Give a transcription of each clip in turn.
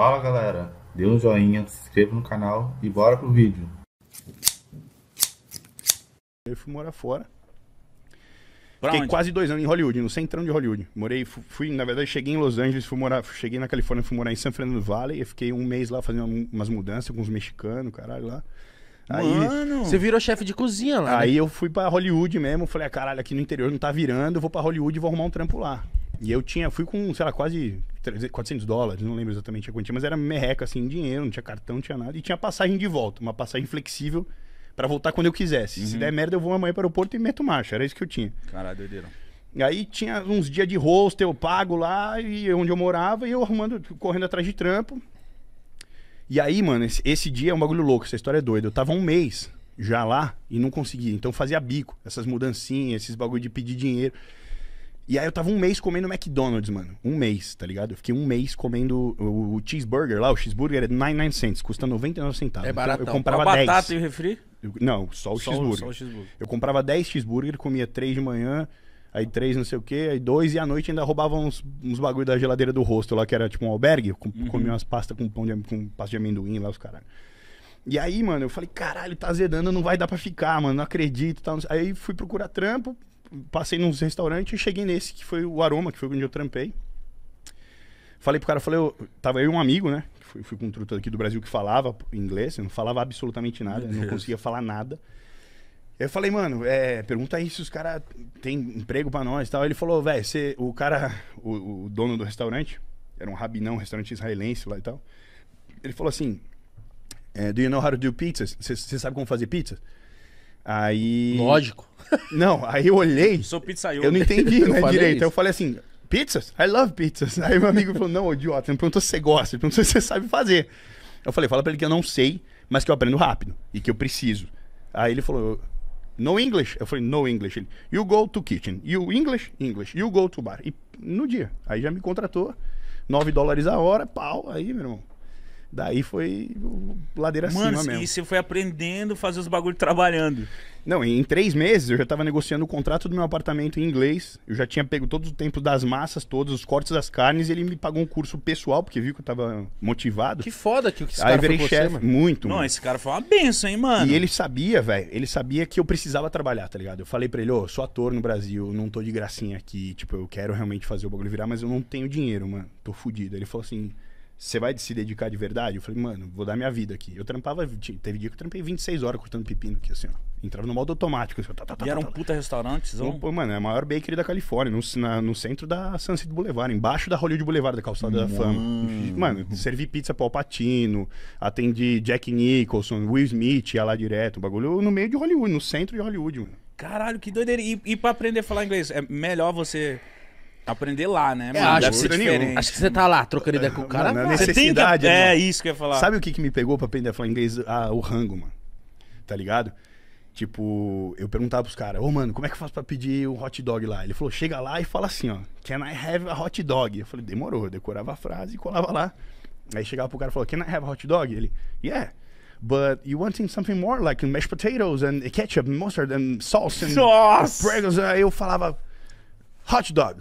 Fala galera, dê um joinha, se inscreva no canal e bora pro vídeo. Eu fui morar fora. Pra Fiquei onde? quase dois anos em Hollywood, no centrão de Hollywood. Morei, fu- fui, na verdade, cheguei em Los Angeles, fui morar, cheguei na Califórnia, fui morar em San Fernando Valley. Eu fiquei um mês lá fazendo um- umas mudanças com os mexicanos, caralho, lá. Aí, Mano, Você virou chefe de cozinha lá. né? aí eu fui pra Hollywood mesmo, falei, ah, caralho, aqui no interior não tá virando, eu vou pra Hollywood e vou arrumar um trampo lá. E eu tinha, fui com, sei lá, quase 300, 400 dólares, não lembro exatamente a quantia, mas era merreca, assim, em dinheiro, não tinha cartão, não tinha nada. E tinha passagem de volta, uma passagem flexível pra voltar quando eu quisesse. Se der merda, eu vou amanhã para o aeroporto e meto marcha, era isso que eu tinha. Caralho, doideira. E aí tinha uns dias de hostel pago lá, e onde eu morava, e eu arrumando, correndo atrás de trampo. E aí, mano, esse, esse dia é um bagulho louco, essa história é doida. Eu tava um mês já lá e não conseguia. Então fazia bico, essas mudancinhas, esses bagulho de pedir dinheiro. E aí eu tava um mês comendo McDonald's, mano. Um mês, tá ligado? Eu fiquei um mês comendo o, o cheeseburger lá. O cheeseburger é 99 cents, custa 99 centavos. É Então baratão. eu Com a comprava batata 10. e o refri? Eu- Não, só o Só cheeseburger. Só o cheeseburger. Eu comprava 10 cheeseburger, comia 3 de manhã, aí 3 não sei o que, aí 2 e à noite ainda roubava uns, uns bagulho da geladeira do rosto lá, que era tipo um albergue, com, comia umas pastas com pão de, com pasta de amendoim lá, os caralho. E aí, mano, eu falei, caralho, tá azedando, não vai dar pra ficar, mano, não acredito e tal. Aí fui procurar trampo, passei nos restaurantes e cheguei nesse, que foi o Aroma, que foi onde eu trampei. Falei pro cara, falei, eu, tava eu e um amigo, né? Fui, fui com um truta aqui do Brasil que falava inglês, não falava absolutamente nada, não conseguia falar nada. Eu falei, mano, é, pergunta aí se os caras têm emprego pra nós e tal. Ele falou, velho, o cara, o, o dono do restaurante, era um rabinão, um restaurante israelense lá e tal. Ele falou assim, é, do you know how to do pizzas? Você sabe como fazer pizza? Aí... Lógico. Não, aí eu olhei, Sou pizzaiolo. eu não entendi, né, direito. isso. Aí eu falei assim, pizzas? I love pizzas. Aí meu amigo falou, não, idiota, você não perguntou se você gosta, ele perguntou se você sabe fazer. Eu falei, fala pra ele que eu não sei, mas que eu aprendo rápido e que eu preciso. Aí ele falou, no English? Eu falei, no English. Ele, you go to kitchen. You English? English. You go to bar. E no dia. Aí já me contratou, 9 dólares a hora, pau, aí, meu irmão. Daí foi ladeira Mano, acima mesmo. e você foi aprendendo a fazer os bagulho trabalhando. Não, em três meses eu já tava negociando o contrato do meu apartamento em inglês. Eu já tinha pego todos o tempo das massas, todos os cortes das carnes, e ele me pagou um curso pessoal, porque viu que eu tava motivado. Que foda que esse Aí cara foi virei você, chefe. mano. Muito, Não, mano. esse cara foi uma benção, hein, mano? E ele sabia, velho, ele sabia que eu precisava trabalhar, tá ligado? Eu falei pra ele, ô, sou ator no Brasil, não tô de gracinha aqui, tipo, eu quero realmente fazer o bagulho virar, mas eu não tenho dinheiro, mano, tô fudido. Ele falou assim, você vai se dedicar de verdade? Eu falei, mano, vou dar minha vida aqui. Eu trampava, teve dia que eu trampei 26 horas cortando pepino aqui, assim, ó. Entrava no modo automático, assim, tá, tá, tá, E era um tá, tá. puta restaurante, Então, pô, mano, é a maior bakery da Califórnia, no, na- no centro da Sunset Boulevard, embaixo da Hollywood Boulevard, da calçada da fama. Mano, servi pizza pro Alpatino, atendi Jack Nicholson, Will Smith, ia lá direto, o bagulho no meio de Hollywood, no centro de Hollywood, mano. Caralho, que doideira. E, e pra aprender a falar inglês, é melhor você aprender lá, né? É, mano? acho Deve que ser você-. Acho que você tá lá trocando ideia com o cara. Mano. Você tem que... necessidade, É, isso que eu ia falar. Sabe o que, que me pegou pra aprender a falar inglês? Ah, o rango, mano. Tá ligado? Tipo, eu perguntava pros caras, ô mano, como é que eu faço pra pedir um hot dog lá? Ele falou, chega lá e fala assim, ó, can I have a hot dog? Eu falei, demorou, eu decorava a frase e colava lá. Aí chegava pro cara e falou, can I have a hot dog? Ele, yeah. But you wanting something more like mashed potatoes and ketchup and mustard and sauce and Nossa! Aí eu falava, hot dog.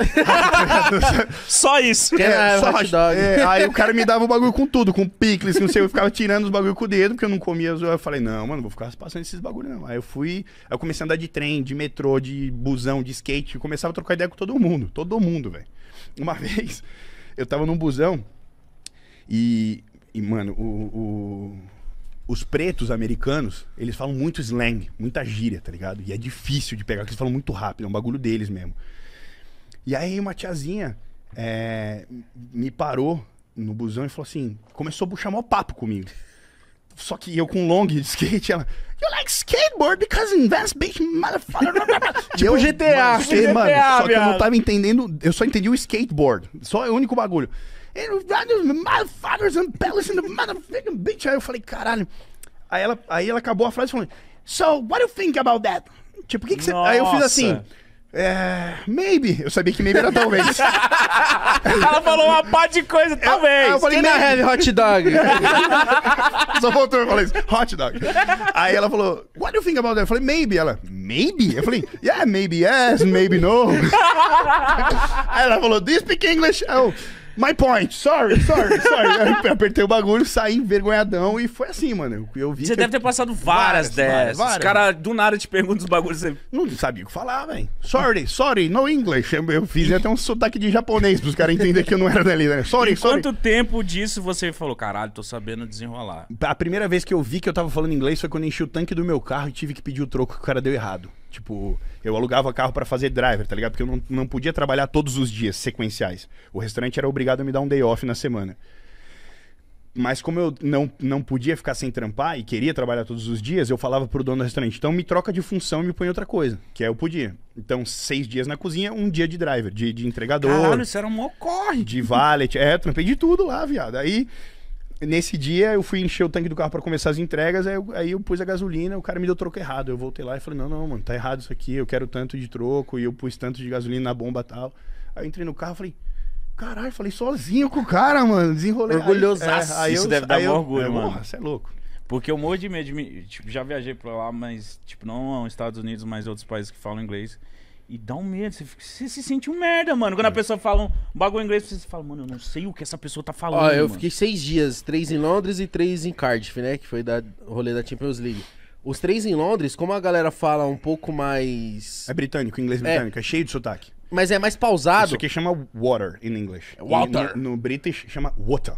Só isso. I have só hot dog? é, aí o cara me dava o bagulho com tudo, com picles, não sei, eu ficava tirando os bagulho com o dedo, porque eu não comia. Eu falei, não, mano, vou ficar passando esses bagulho não. Aí eu fui, aí eu comecei a andar de trem, de metrô, de busão, de skate, eu começava a trocar ideia com todo mundo, todo mundo, velho. Uma vez, eu tava num busão e, e mano, o, o- os pretos americanos, eles falam muito slang, muita gíria, tá ligado? E é difícil de pegar, porque eles falam muito rápido, é um bagulho deles mesmo. E aí uma tiazinha é, me parou no busão e falou assim, começou a puxar mó papo comigo. Só que eu com long de skate, ela. You like skateboard because in Venice Beach, motherfucker. tipo GTA, mano, sei, GTA, mano, Só que eu não tava entendendo, eu só entendi o skateboard. Só é o único bagulho. And motherfuckers and bells in the motherfucking beach. Aí eu falei, caralho. Aí ela, aí ela acabou a frase falando, So, what do you think about that? Tipo, o que, que você. Aí eu fiz assim. É, maybe. Eu sabia que maybe era talvez. Ela falou uma pá de coisa, talvez. Aí eu falei, Can I maybe. have hot dog? Só faltou eu falar isso. Hot dog. Aí ela falou, what do you think about that? Eu falei, maybe. Ela, maybe? Eu falei, yeah, maybe yes, maybe no. Aí ela falou, do you speak English? Eu, My point, sorry, sorry, sorry. Eu apertei o bagulho, saí envergonhadão e foi assim, mano. Eu, eu vi Você deve eu ter passado várias, Várias, dessas. várias. Os caras do nada te perguntam os bagulhos. Você... não sabia o que falar, velho. Sorry, sorry, no English. Eu, fiz até um sotaque de japonês pros caras entenderem que eu não era dali, né? Sorry, Em sorry. quanto tempo disso você falou, caralho, tô sabendo desenrolar? A primeira vez que eu vi que eu tava falando inglês foi quando enchi o tanque do meu carro e tive que pedir o troco que o cara deu errado. Tipo, eu alugava carro pra fazer driver, tá ligado? Porque eu não, não podia trabalhar todos os dias sequenciais. O restaurante era obrigado a me dar um day off na semana. Mas como eu não, não podia ficar sem trampar e queria trabalhar todos os dias, eu falava pro dono do restaurante, então me troca de função e me põe outra coisa, que é eu podia. Então, seis dias na cozinha, um dia de driver, de, de entregador Caralho, isso era um mó corre. de valet, é, trampei de tudo lá, viado. Aí, nesse dia, eu fui encher o tanque do carro pra começar as entregas, aí eu, aí eu pus a gasolina, o cara me deu troco errado. Eu voltei lá e falei, não, não, mano, tá errado isso aqui, eu quero tanto de troco, e eu pus tanto de gasolina na bomba tal. Aí eu entrei no carro e falei, caralho, falei sozinho com o cara, mano, desenrolei. Aí- Orgulhosaço. é, aí Isso eu- deve dar aí eu- orgulho, é, mano. Você é louco. Porque eu morro de medo de me. Tipo, já viajei pra lá, mas, tipo, não nos Estados Unidos, mas outros países que falam inglês. E dá um medo. Você, fica- você se sente um merda, mano. É. Quando a pessoa fala um bagulho em inglês, você fala, mano, eu não sei o que essa pessoa tá falando. Ó, eu mano. fiquei seis dias, três em Londres e três em Cardiff, né? Que foi da o rolê da Champions League. Os três em Londres, como a galera fala um pouco mais. É britânico, inglês britânico, é, cheio de sotaque. Mas é mais pausado. Isso aqui chama water in English. E Water. No, no British chama water.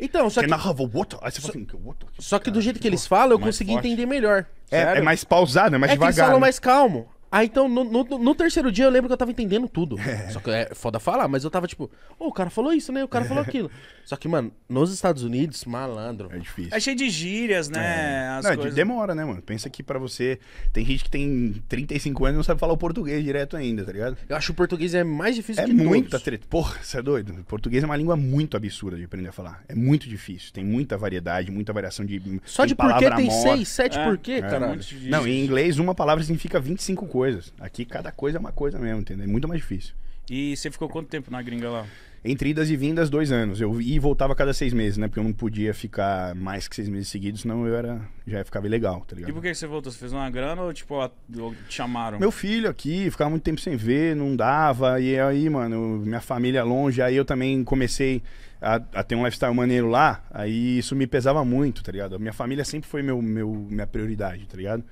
Então, só Can I que, have a water? Aí você fala assim, que water? só que do jeito que eles falam, eu mais consegui forte. entender melhor. É, é mais pausado, é mais é que eles devagar. falam né? mais calmo. Aí então, no, no- no terceiro dia eu lembro que eu tava entendendo tudo. É. Só que é foda falar, mas eu tava tipo, ô, o cara falou isso, né? O cara falou aquilo. Só que, mano, nos Estados Unidos, malandro. É difícil. É cheio de gírias, né? As Não, de- coisas. demora, né, mano? Pensa que pra você. Tem gente que tem 35 anos e não sabe falar o português direto ainda, tá ligado? Eu acho que o português é mais difícil É que muita todos. treta. Porra, você é doido? Português é uma língua muito absurda de aprender a falar. É muito difícil. Tem muita variedade, muita variação de. Só de porquê tem seis, sete É, porquê, é, difícil. Não, em inglês uma palavra significa 25 coisas. Aqui cada coisa é uma coisa mesmo, entendeu? É muito mais difícil. E você ficou quanto tempo na gringa lá? Entre idas e vindas, dois anos. Eu ia e voltava cada seis meses, né? Porque eu não podia ficar mais que seis meses seguidos, senão eu era. Já ficava ilegal, tá ligado? E por que que você voltou? Você fez uma grana ou, tipo, a- ou te chamaram? Meu filho aqui, ficava muito tempo sem ver, não dava. E aí, mano, minha família longe. Aí eu também comecei a, a ter um lifestyle maneiro lá. Aí isso me pesava muito, tá ligado? Minha família sempre foi meu, meu, minha prioridade, tá ligado?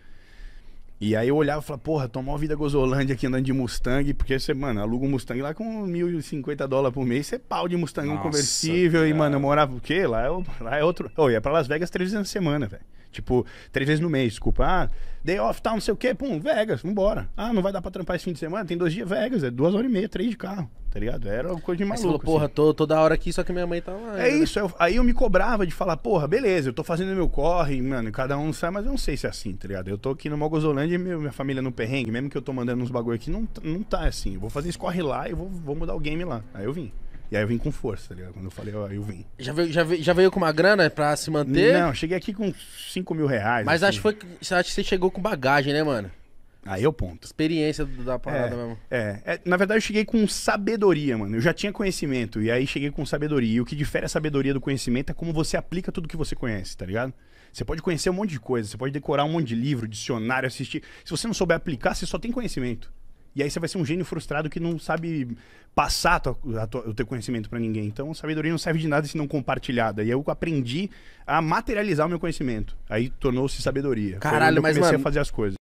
E aí eu olhava e falava, porra, tomar uma vida gozolândia aqui andando de Mustang, porque você, mano, aluga um Mustang lá com 1.050 dólares por mês, você é pau de Mustang um Nossa, conversível. E, cara. mano, eu morava o quê? Lá é, o- lá é outro. Eu ia pra Las Vegas três vezes na semana, velho. Tipo, três vezes no mês, desculpa. Ah, day off, tal, não sei o quê. Pum, Vegas, vambora. Ah, não vai dar pra trampar esse fim de semana? Tem dois dias Vegas, é duas horas e meia, três de carro, tá ligado? Era uma coisa de Aí maluco. você falou, porra, assim. tô toda hora aqui, só que minha mãe tá lá. É isso, eu- aí eu me cobrava de falar, porra, beleza, eu tô fazendo meu corre, mano, cada um sai, mas eu não sei se é assim, tá ligado? Eu tô aqui no Mogozolândia e minha família no perrengue, mesmo que eu tô mandando uns bagulho aqui, não, não tá assim. Eu vou fazer esse corre lá e vou, vou mudar o game lá. Aí eu vim. E aí eu vim com força, tá ligado? Quando eu falei, ó, eu vim. Já veio, já, veio, já veio com uma grana pra se manter? Não, cheguei aqui com 5 mil reais. Mas assim. acho, que foi, acho que você chegou com bagagem, né, mano? Aí eu ponto. Experiência da parada mesmo. É, é, na verdade eu cheguei com sabedoria, mano. Eu já tinha conhecimento, e aí cheguei com sabedoria. E o que difere a sabedoria do conhecimento é como você aplica tudo que você conhece, tá ligado? Você pode conhecer um monte de coisa, você pode decorar um monte de livro, dicionário, assistir. Se você não souber aplicar, você só tem conhecimento. E aí você vai ser um gênio frustrado que não sabe passar a tua- a tua- o teu conhecimento pra ninguém. Então, sabedoria não serve de nada se não compartilhada. E aí eu aprendi a materializar o meu conhecimento. Aí tornou-se sabedoria. Foi Caralho, onde eu mas, comecei mano, a fazer as coisas.